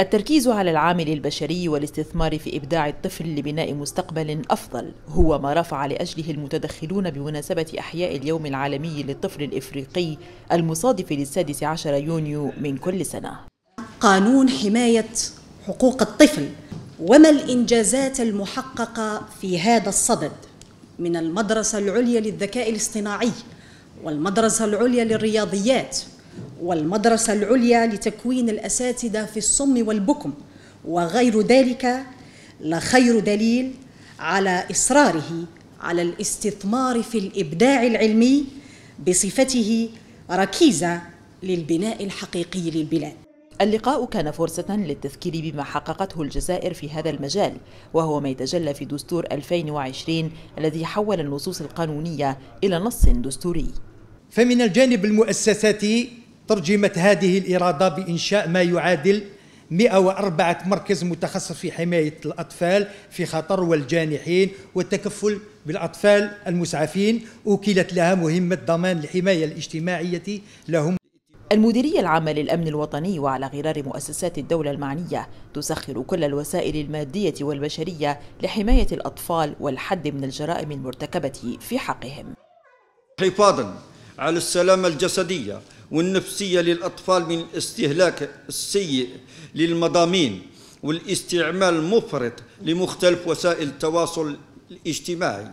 التركيز على العامل البشري والاستثمار في إبداع الطفل لبناء مستقبل أفضل هو ما رفع لأجله المتدخلون بمناسبة أحياء اليوم العالمي للطفل الإفريقي المصادف للسادس عشر يونيو من كل سنة. قانون حماية حقوق الطفل وما الإنجازات المحققة في هذا الصدد؟ من المدرسة العليا للذكاء الاصطناعي والمدرسة العليا للرياضيات والمدرسة العليا لتكوين الأساتذة في الصم والبكم وغير ذلك لخير دليل على إصراره على الاستثمار في الإبداع العلمي بصفته ركيزة للبناء الحقيقي للبلاد. اللقاء كان فرصة للتذكير بما حققته الجزائر في هذا المجال وهو ما يتجلى في دستور 2020 الذي حول النصوص القانونية إلى نص دستوري. فمن الجانب المؤسساتي ترجمت هذه الإرادة بإنشاء ما يعادل 104 مركز متخصص في حماية الأطفال في خطر والجانحين والتكفل بالأطفال المسعفين. أوكلت لها مهمة ضمان الحماية الاجتماعية لهم. المديرية العامة للأمن الوطني وعلى غرار مؤسسات الدولة المعنية تسخر كل الوسائل المادية والبشرية لحماية الأطفال والحد من الجرائم المرتكبة في حقهم. حفاظا على السلامة الجسدية والنفسية للأطفال من الاستهلاك السيء للمضامين والاستعمال المفرط لمختلف وسائل التواصل الاجتماعي.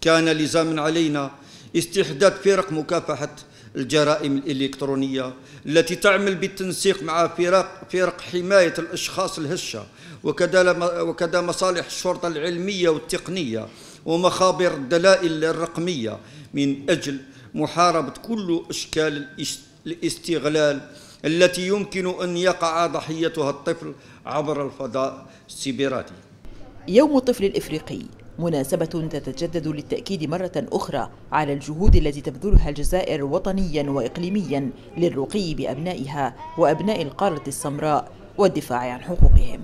كان لزاما علينا استحداث فرق مكافحة الجرائم الإلكترونية التي تعمل بالتنسيق مع فرق, فرق حماية الأشخاص الهشة وكذا وكذا مصالح الشرطة العلمية والتقنية ومخابر الدلائل الرقمية من أجل محاربة كل أشكال الاستغلال التي يمكن أن يقع ضحيتها الطفل عبر الفضاء السيبراتي يوم الطفل الإفريقي مناسبة تتجدد للتأكيد مرة أخرى على الجهود التي تبذلها الجزائر وطنيا وإقليميا للرقي بأبنائها وأبناء القارة السمراء والدفاع عن حقوقهم.